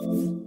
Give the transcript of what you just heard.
you